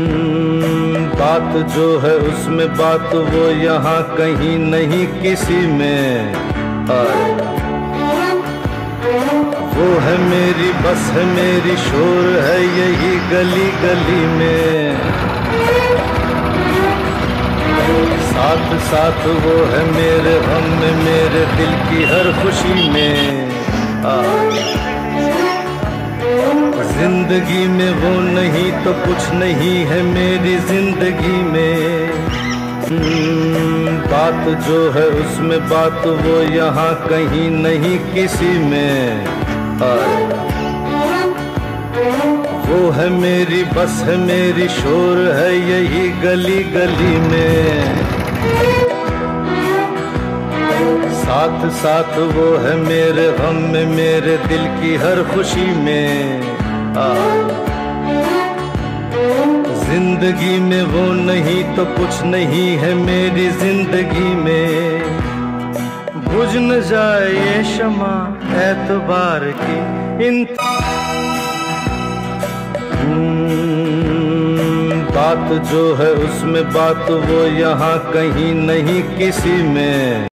हम्म, बात जो है उसमें बात वो यहाँ कहीं नहीं किसी में। वो है मेरी बस है मेरी शोर है यही गली गली में। साथ साथ वो है मेरे गम में मेरे दिल की हर खुशी में। आ, ज़िंदगी में वो नहीं तो कुछ नहीं है मेरी ज़िंदगी में। हम्म, बात जो है उसमें बात वो यहाँ कहीं नहीं किसी में। वो है मेरी बस है मेरी शोर है यही गली गली में। साथ साथ वो है मेरे गम में मेरे दिल की हर खुशी में। ज़िंदगी में वो नहीं तो कुछ नहीं है मेरी ज़िंदगी में। बुझ न जाए ये शमा एतबार की इन हम्म, बात जो है उसमें बात वो यहाँ कहीं नहीं किसी में।